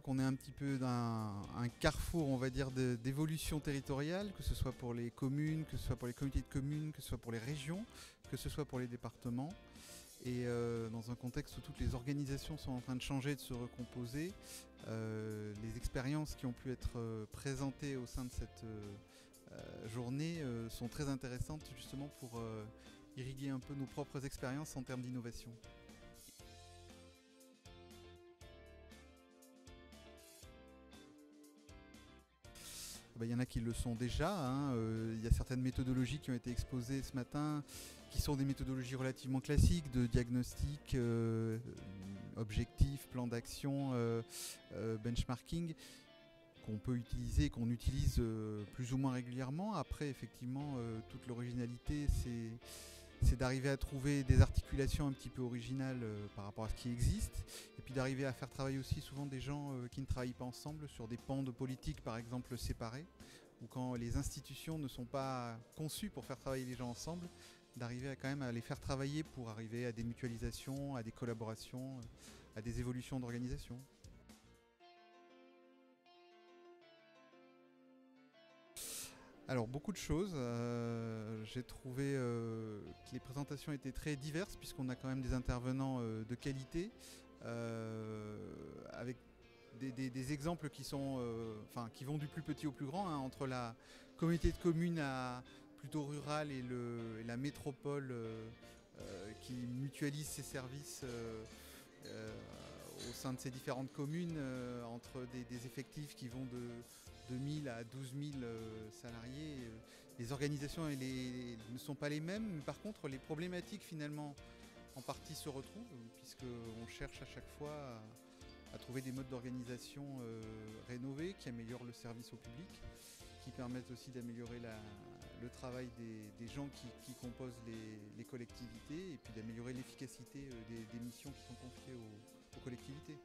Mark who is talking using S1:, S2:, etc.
S1: qu'on est un petit peu dans un carrefour, on va dire, d'évolution territoriale, que ce soit pour les communes, que ce soit pour les comités de communes, que ce soit pour les régions, que ce soit pour les départements. Et euh, dans un contexte où toutes les organisations sont en train de changer, de se recomposer, euh, les expériences qui ont pu être euh, présentées au sein de cette journée sont très intéressantes justement pour irriguer un peu nos propres expériences en termes d'innovation. Bah, il y en a qui le sont déjà. Hein. Euh, il y a certaines méthodologies qui ont été exposées ce matin, qui sont des méthodologies relativement classiques de diagnostic, euh, objectif, plan d'action, euh, benchmarking qu'on peut utiliser, qu'on utilise plus ou moins régulièrement. Après, effectivement, toute l'originalité, c'est d'arriver à trouver des articulations un petit peu originales par rapport à ce qui existe, puis d'arriver à faire travailler aussi souvent des gens euh, qui ne travaillent pas ensemble sur des pans de politique par exemple séparés, ou quand les institutions ne sont pas conçues pour faire travailler les gens ensemble, d'arriver à quand même à les faire travailler pour arriver à des mutualisations, à des collaborations, à des évolutions d'organisation. Alors beaucoup de choses. Euh, j'ai trouvé euh, que les présentations étaient très diverses puisqu'on a quand même des intervenants euh, de qualité avec des, exemples qui sont, enfin, qui vont du plus petit au plus grand hein, entre la communauté de communes plutôt rurale et, la métropole qui mutualise ses services. au sein de ces différentes communes, entre des, effectifs qui vont de, 2000 à 12 000 euh, salariés. Euh, les organisations ne sont pas les mêmes, mais par contre les problématiques finalement en partie se retrouvent, puisqu'on cherche à chaque fois à, trouver des modes d'organisation euh, rénovés qui améliorent le service au public, qui permettent aussi d'améliorer le travail des, gens qui, composent les, collectivités et puis d'améliorer l'efficacité des, missions qui sont confiées aux collectivités.